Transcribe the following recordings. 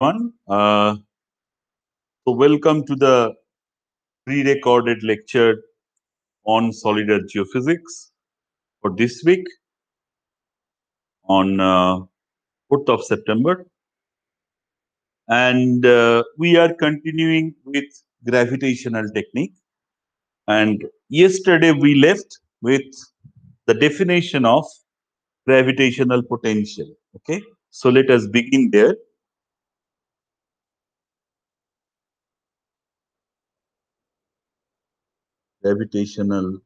everyone. Uh, so welcome to the pre-recorded lecture on solid earth geophysics for this week on uh, 4th of September. And uh, we are continuing with gravitational technique. And yesterday we left with the definition of gravitational potential. Okay, so let us begin there. Gravitational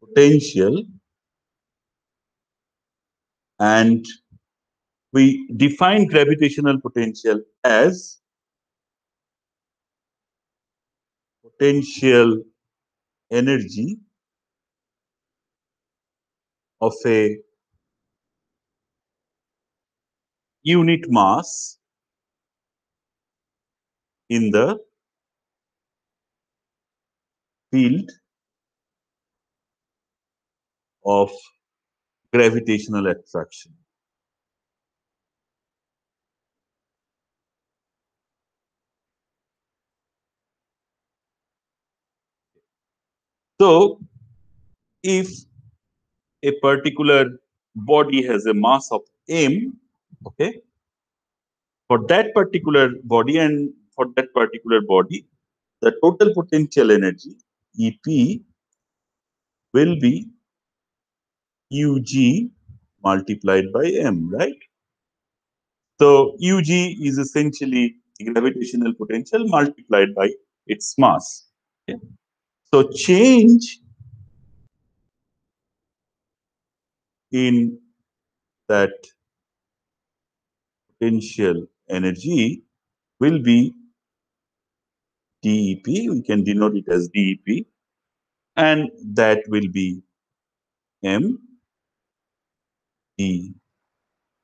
potential and we define gravitational potential as potential energy of a unit mass in the field of gravitational attraction. So, if a particular body has a mass of m, okay, for that particular body and for that particular body, the total potential energy EP will be UG multiplied by m, right? So UG is essentially gravitational potential multiplied by its mass. Okay? So change in that potential energy will be DEP. We can denote it as DEP, and that will be M D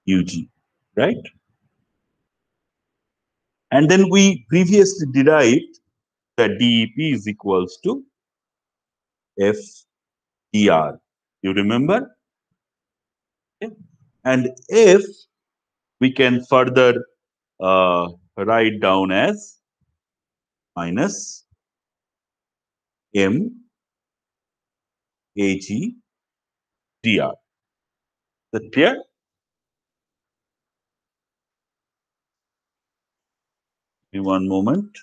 U G, right? And then we previously derived that DEP is equals to FDR. You remember? Okay. And F we can further uh, write down as minus M A G D R. Is that clear? Give one moment.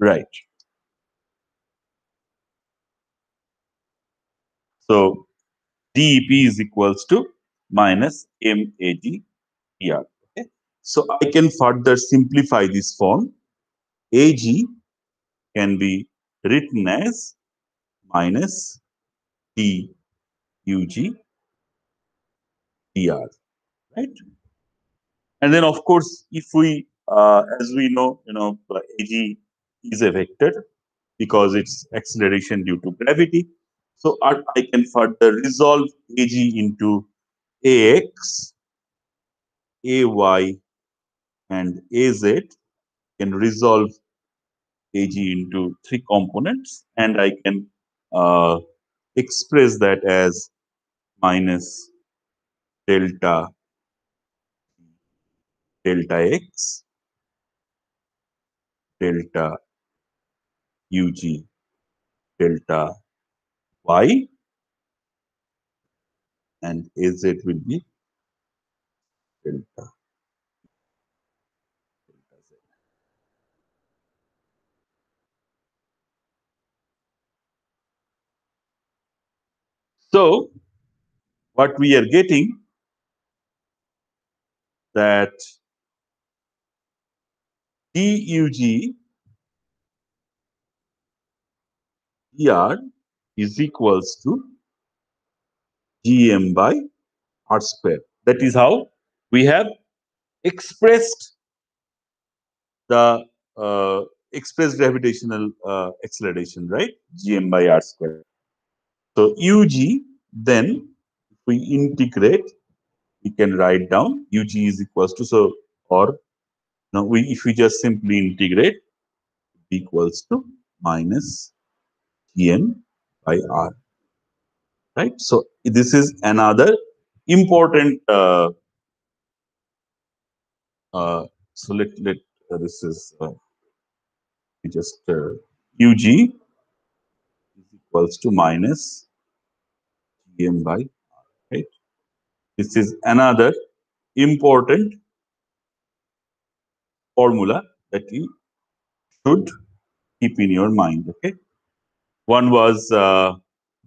Right. So DEP is equals to minus MAG PR. Okay. So I can further simplify this form. AG can be written as minus DUG DR, right? And then of course, if we, uh, as we know, you know, AG is a vector because it's acceleration due to gravity. So I, can further resolve AG into AX, AY, and AZ. Can resolve AG into three components, and I can uh, express that as minus delta delta x delta UG delta y and AZ will be delta. So, what we are getting that DUG dr is equals to gm by r square. That is how we have expressed the uh, expressed gravitational uh, acceleration, right? gm by r square. So ug then if we integrate, we can write down ug is equals to so or now we if we just simply integrate equals to minus Gm by R. Right. So this is another important. Uh, uh, so let let uh, this is uh, just uh, UG is equals to minus Gm by R. Right. This is another important formula that you should keep in your mind. Okay. One was uh,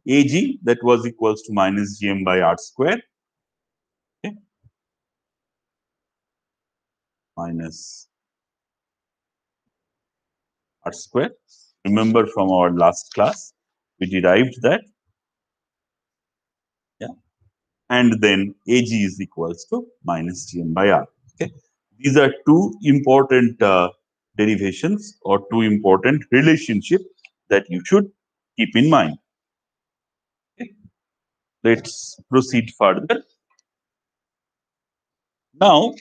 Ag that was equals to minus Gm by R square. Minus R square. Remember from our last class, we derived that. Yeah. And then Ag is equals to minus Gm by R. Okay. These are two important uh, derivations or two important relationship that you should keep in mind. Okay. Let's proceed further. Now,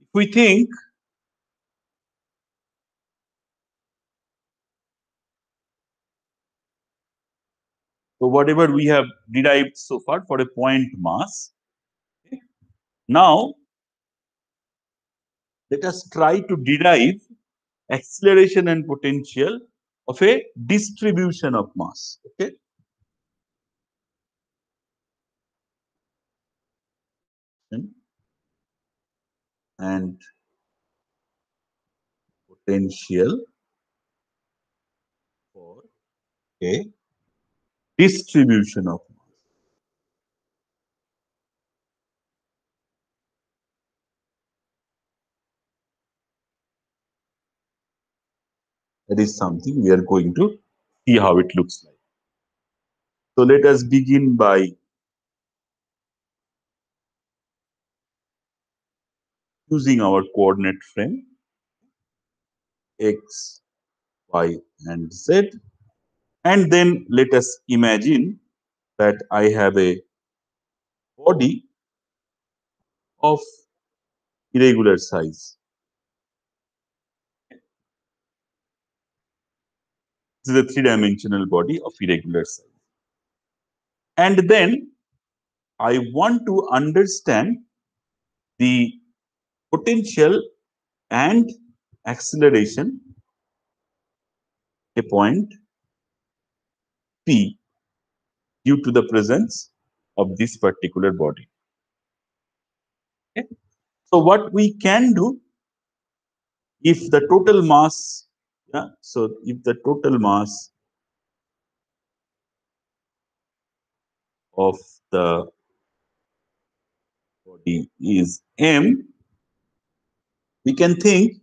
if we think So whatever we have derived so far for a point mass. Now, let us try to derive acceleration and potential of a distribution of mass. Okay. And potential for a distribution of mass. That is something we are going to see how it looks like. So let us begin by using our coordinate frame x, y, and z. And then let us imagine that I have a body of irregular size. This is a three-dimensional body of irregular size. And then I want to understand the potential and acceleration a point P due to the presence of this particular body. Okay. So what we can do if the total mass, yeah, so if the total mass of the body is m, we can think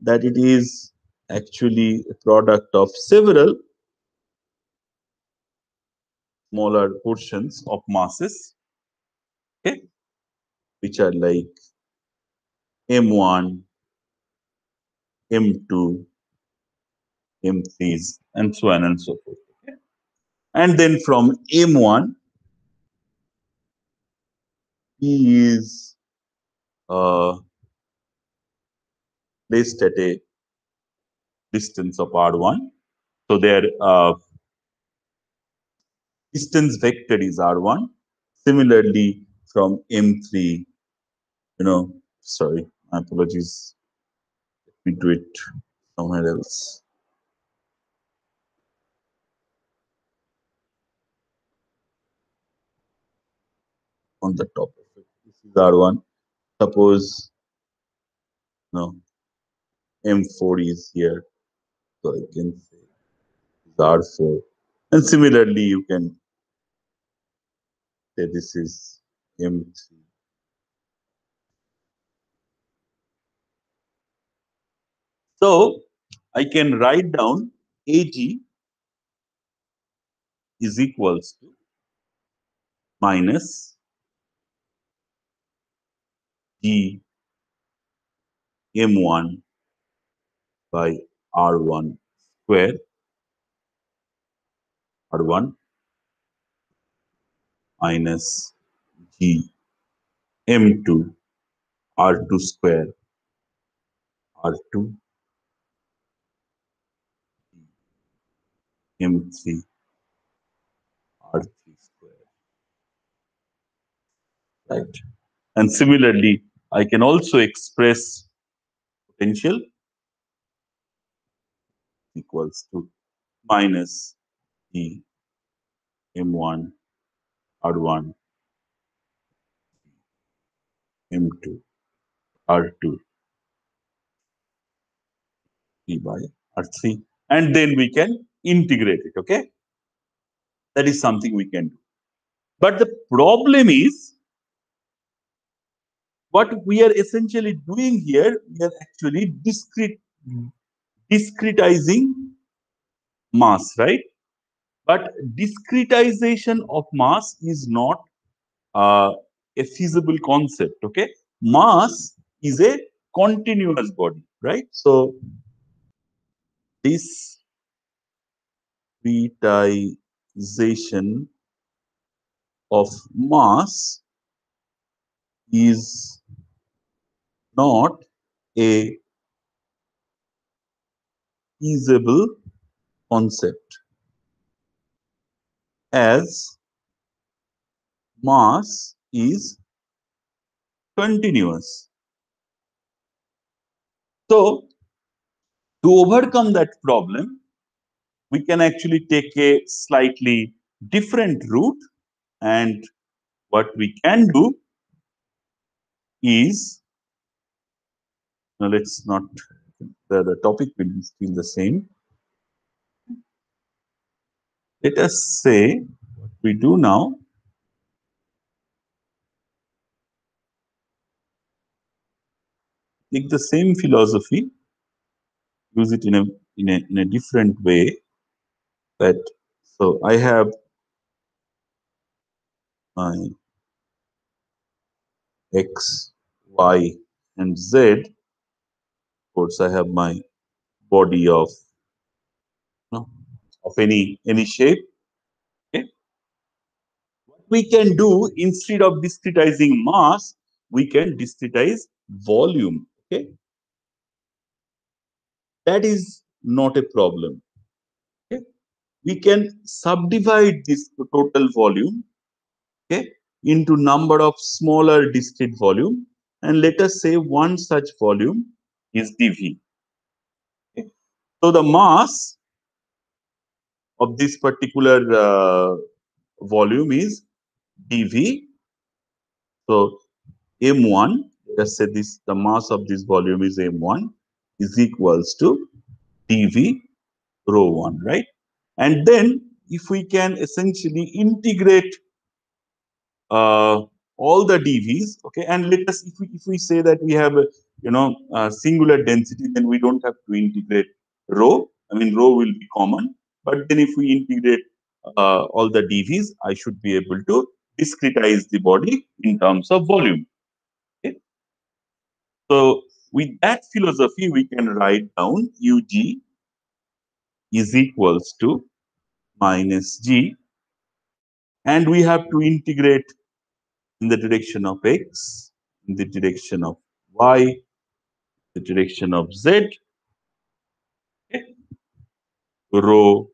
that it is actually a product of several smaller portions of masses, okay, which are like M1, M2, M3s, and so on and so forth. And then from M1, he is uh, placed at a distance of R1. So their uh, distance vector is R1. Similarly, from M3, you know, sorry, my apologies. Let me do it somewhere else. On the top of it. This is R1. Suppose no M4 is here. So I can say R4. And similarly, you can say this is M3. So I can write down AG is equals to minus G M1 by R1 square R1 minus G m2 r2 square r2 m3 r3 square. Right. And similarly i can also express potential equals to minus E M1 R1 M2 R2 P by R3 and then we can integrate it okay? That is something we can do. But the problem is what we are essentially doing here we are actually discrete discretizing mass right but discretization of mass is not uh, a feasible concept. Okay, mass is a continuous body, right? So this discretization of mass is not a feasible concept as mass is continuous. So, to overcome that problem, we can actually take a slightly different route and what we can do is now let's not the, the topic will be still the same. Let us say what we do now. Take the same philosophy use it in a in a in a different way that so i have my x y and z course i have my body of no, of any any shape okay? What we can do instead of discretizing mass we can discretize volume okay? That is not a problem okay? We can subdivide this total volume okay into number of smaller discrete volume and let us say one such volume is dv so the mass of this particular uh, volume is dv so m1 let's say this the mass of this volume is m1 is equals to dv rho 1 right? And then if we can essentially integrate uh, all the dv's okay and let us if we, if we say that we have a you know a singular density then we don't have to integrate rho. I mean rho will be common but then if we integrate uh, all the dv's i should be able to discretize the body in terms of volume. Okay? So with that philosophy we can write down ug is equals to minus g and we have to integrate in the direction of x, in the direction of y, the direction of z, okay. rho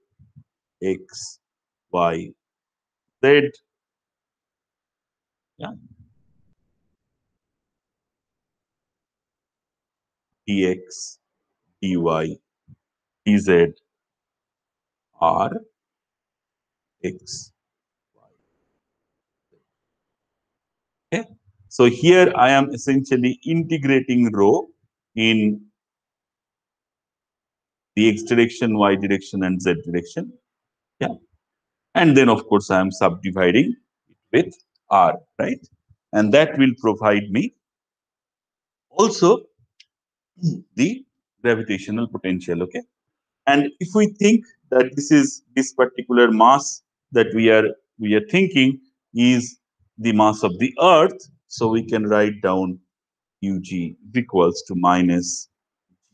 x, y, z. Yeah. dx, dy, dz r x, Okay. So here I am essentially integrating rho in the x direction, y direction, and z direction. Yeah. And then of course I am subdividing with r, right? And that will provide me also the gravitational potential, okay? And if we think that this is this particular mass that we are we are thinking is the mass of the earth so we can write down ug equals to minus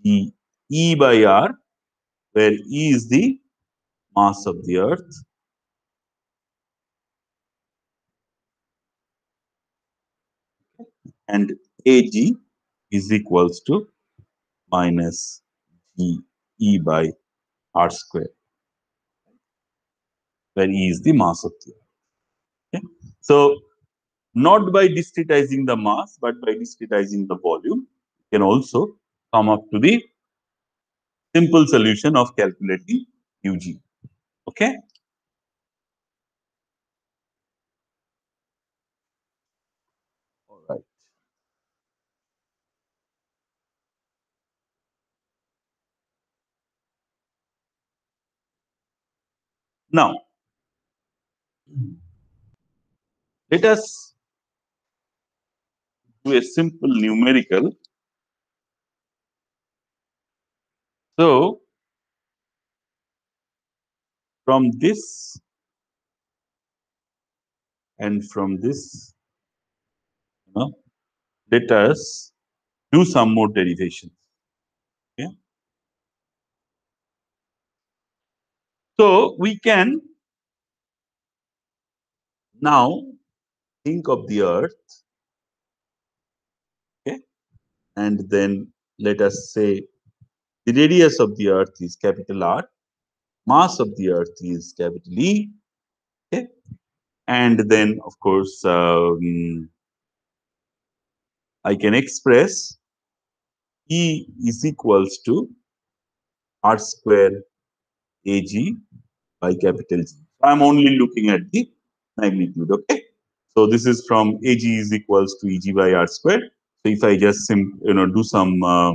e, e by r where e is the mass of the earth and Ag is equals to minus G E by R square, where E is the mass of the earth. Okay. So, not by discretizing the mass, but by discretizing the volume, you can also come up to the simple solution of calculating UG. Okay. All right. Now, let us a simple numerical. So, from this and from this, you know, let us do some more derivations. Okay. So, we can now think of the earth and then let us say the radius of the earth is capital r mass of the earth is capital e okay? And then of course um, i can express e is equals to r square ag by capital g. I'm only looking at the magnitude okay? So this is from Ag is equals to Eg by R squared. So if I just sim, you know do some uh,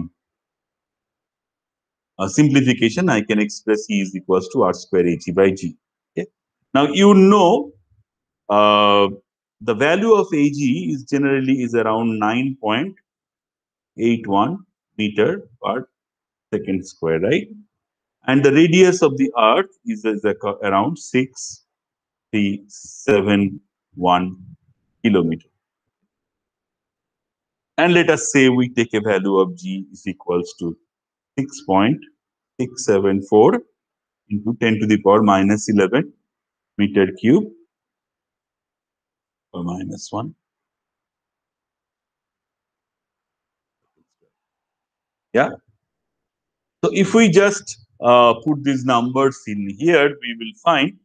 simplification, I can express E is equals to R square Ag by G. Okay. Now you know uh, the value of Ag is generally is around 9.81 meter per second square, right? And the radius of the Earth is, is around 6.371 kilometer. And let us say we take a value of g is equals to 6.674 into 10 to the power minus 11 meter cube or minus 1. Yeah. So if we just uh, put these numbers in here, we will find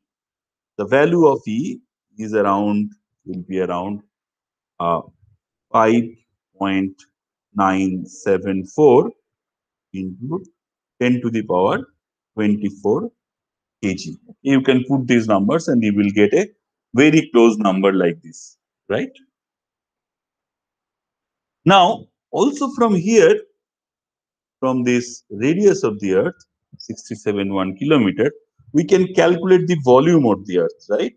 the value of E is around will be around uh, 5.974 into 10 to the power 24 kg. You can put these numbers and you will get a very close number like this, right? Now, also from here, from this radius of the earth, 67.1 kilometer, we can calculate the volume of the earth, right?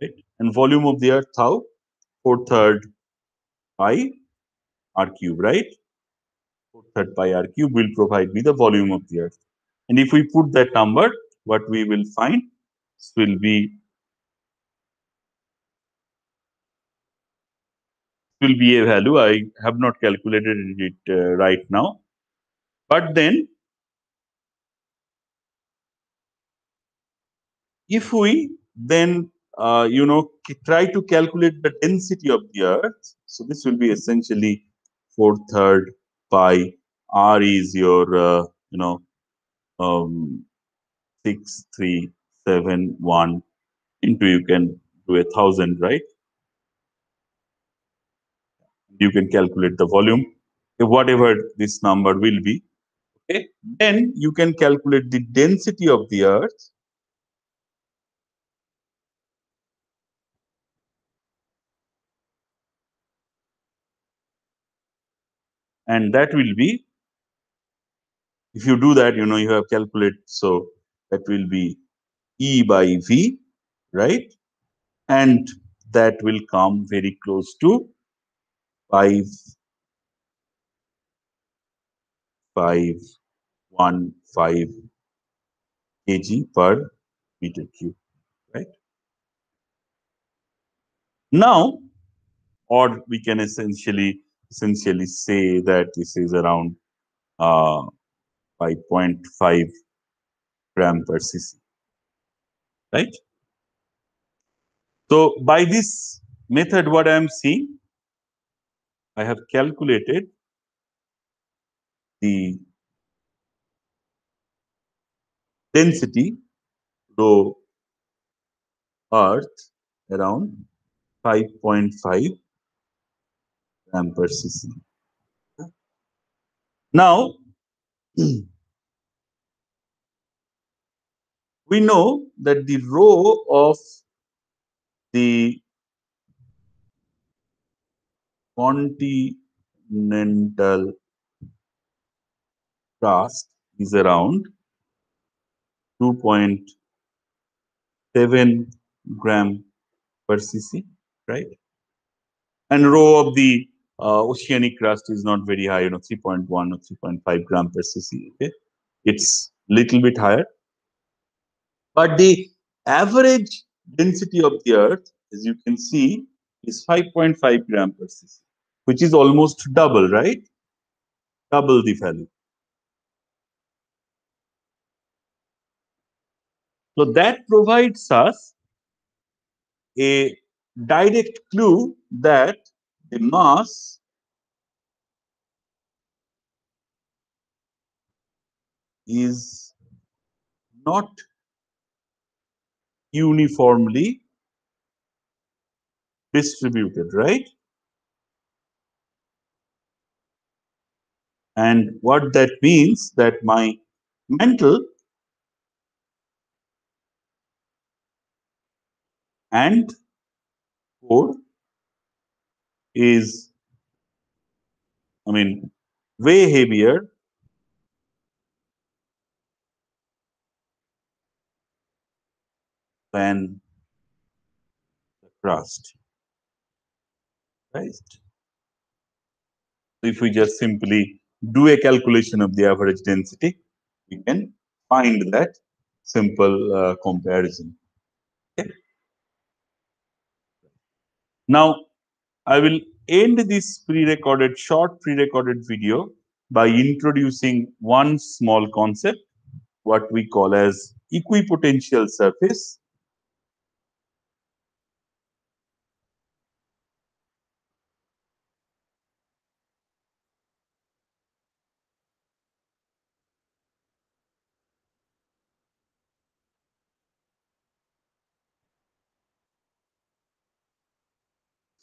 right? And volume of the earth how? Four third pi r cube, right? Four third pi r cube will provide me the volume of the earth. And if we put that number, what we will find will be will be a value. I have not calculated it uh, right now. But then, if we then uh, you know, try to calculate the density of the Earth. So this will be essentially four third pi r is your uh, you know um, six three seven one into you can do a thousand right. You can calculate the volume, whatever this number will be. Okay, then you can calculate the density of the Earth and that will be if you do that you know you have calculate so that will be e by v right? And that will come very close to 5 5 1 5 kg per meter cube right? Now or we can essentially essentially say that this is around uh, 5.5 gram per cc. right? So by this method, what I am seeing, I have calculated the density rho earth around 5.5 gram per cc. Now, we know that the rho of the continental crust is around 2.7 gram per cc, right? And rho of the uh, oceanic crust is not very high, you know, 3.1 or 3.5 gram per cc. Okay, it's little bit higher, but the average density of the Earth, as you can see, is 5.5 gram per cc, which is almost double, right? Double the value. So that provides us a direct clue that the mass is not uniformly distributed, right? And what that means that my mantle and core is, I mean, way heavier than the crust, right? If we just simply do a calculation of the average density, we can find that simple uh, comparison. Okay. Now, I will end this pre-recorded, short pre-recorded video by introducing one small concept, what we call as equipotential surface.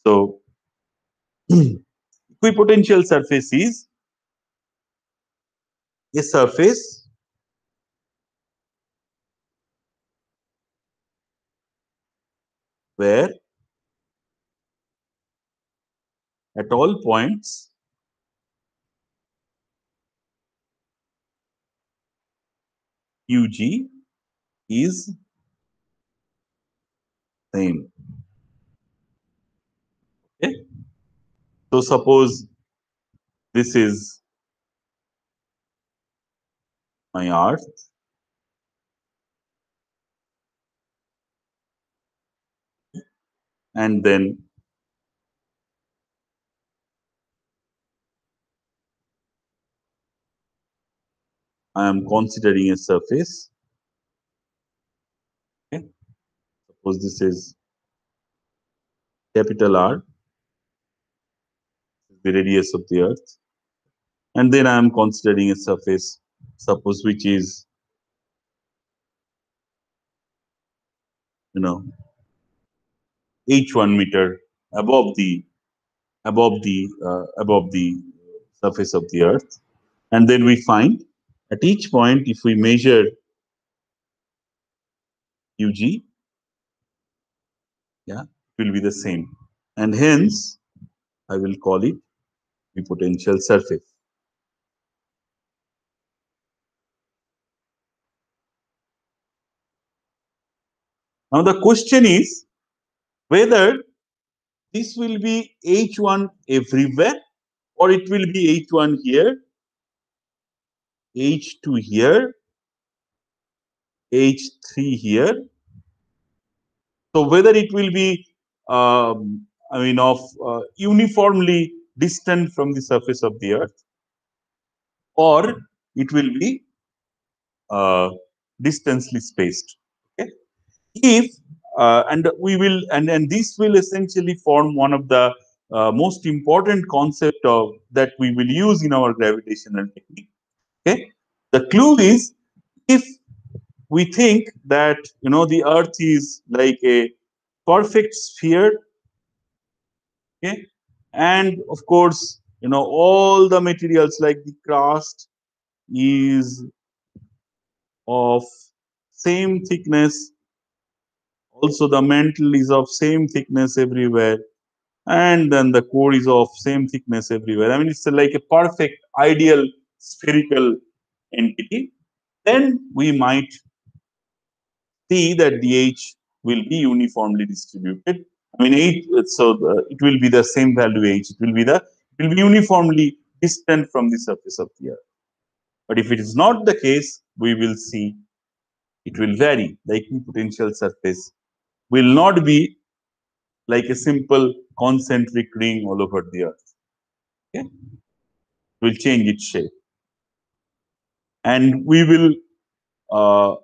So, equipotential surface is a surface where at all points UG is same. Okay. So suppose this is my earth. And then I am considering a surface. Okay. Suppose this is capital R, the radius of the earth. And then I am considering a surface, suppose which is, you know, h1 meter above the above the uh, above the surface of the earth and then we find at each point if we measure ug yeah it will be the same and hence i will call it the potential surface now the question is whether this will be H1 everywhere or it will be H1 here, H2 here, H3 here. So whether it will be, um, I mean, of uh, uniformly distant from the surface of the earth or it will be uh, distantly spaced. Okay. if uh, and we will and and this will essentially form one of the uh, most important concept of that we will use in our gravitational technique okay the clue is if we think that you know the earth is like a perfect sphere okay and of course you know all the materials like the crust is of same thickness. Also the mantle is of same thickness everywhere. And then the core is of same thickness everywhere. I mean it's like a perfect ideal spherical entity. Then we might see that the H will be uniformly distributed. I mean, H, so the, it will be the same value H. It will be the it will be uniformly distant from the surface of the Earth. But if it is not the case, we will see it will vary. The equipotential surface will not be like a simple concentric ring all over the Earth. Okay? It will change its shape. And we will uh,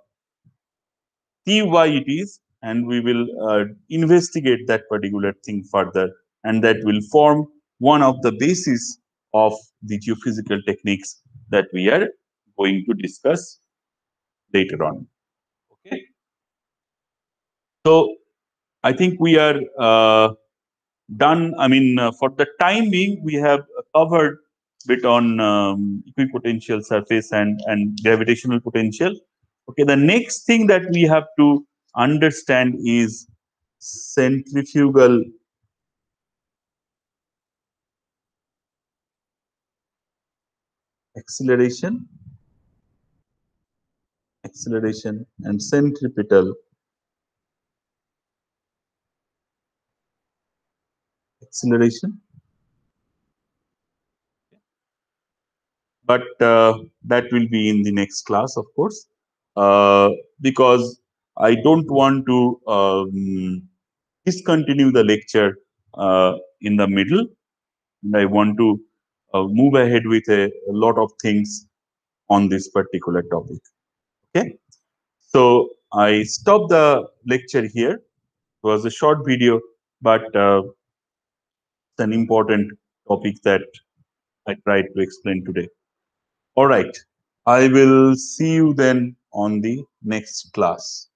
see why it is and we will uh, investigate that particular thing further and that will form one of the basis of the geophysical techniques that we are going to discuss later on. Okay? So i think we are uh, done. I mean uh, for the time being we have covered bit on um, equipotential surface and and gravitational potential. Okay, the next thing that we have to understand is centrifugal acceleration acceleration and centripetal acceleration. But uh, that will be in the next class of course uh, because I don't want to um, discontinue the lecture uh, in the middle. And I want to uh, move ahead with a, a, lot of things on this particular topic. Okay. So I stop the lecture here. It was a short video, but uh, it's an important topic that I tried to explain today. All right. I will see you then on the next class.